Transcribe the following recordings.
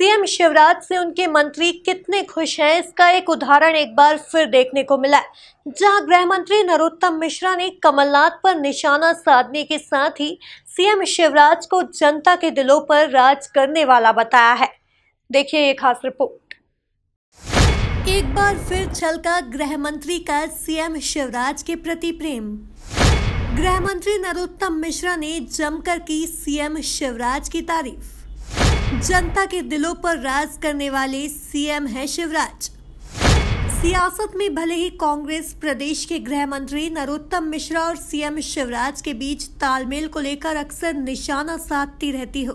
CM Shivraj से उनके मंत्री कितने खुश हैं, इसका एक उदाहरण एक बार फिर देखने को मिला जहाँ गृह मंत्री नरोत्तम मिश्रा ने कमलनाथ पर निशाना साधने के साथ ही सीएम शिवराज को जनता के दिलों पर राज करने वाला बताया है। देखिए ये खास रिपोर्ट। एक बार फिर छलका गृह मंत्री का सीएम शिवराज के प्रति प्रेम। गृह मंत्री नरोत्तम मिश्रा ने जमकर की सीएम शिवराज की तारीफ़। जनता के दिलों पर राज करने वाले सीएम है शिवराज। सियासत में भले ही कांग्रेस प्रदेश के गृह मंत्री नरोत्तम मिश्रा और सीएम शिवराज के बीच तालमेल को लेकर अक्सर निशाना साधती रहती हो,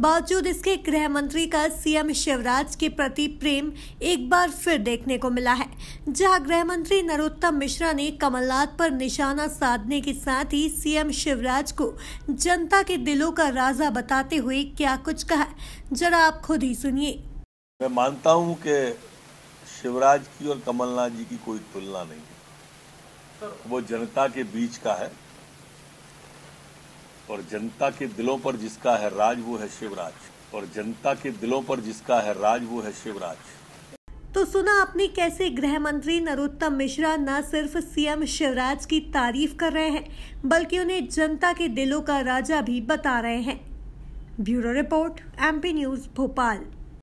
बावजूद इसके गृह मंत्री का सीएम शिवराज के प्रति प्रेम एक बार फिर देखने को मिला है। जहाँ गृह मंत्री नरोत्तम मिश्रा ने कमलनाथ पर निशाना साधने के साथ ही सीएम शिवराज को जनता के दिलों का राजा बताते हुए क्या कुछ कहा जरा आप खुद ही सुनिए। मैं मानता हूँ कि शिवराज की और कमलनाथ जी की कोई तुलना नहीं है। वो जनता के बीच का है और जनता के दिलों पर जिसका है राज वो है शिवराज। और जनता के दिलों पर जिसका है राज वो है शिवराज। तो सुना आपने कैसे गृह मंत्री नरोत्तम मिश्रा न सिर्फ़ सीएम शिवराज की तारीफ़ कर रहे हैं, बल्कि उन्हें जनता के दिलों का राजा भी बता रहे हैं। Bureau report, MP news, Bhopal.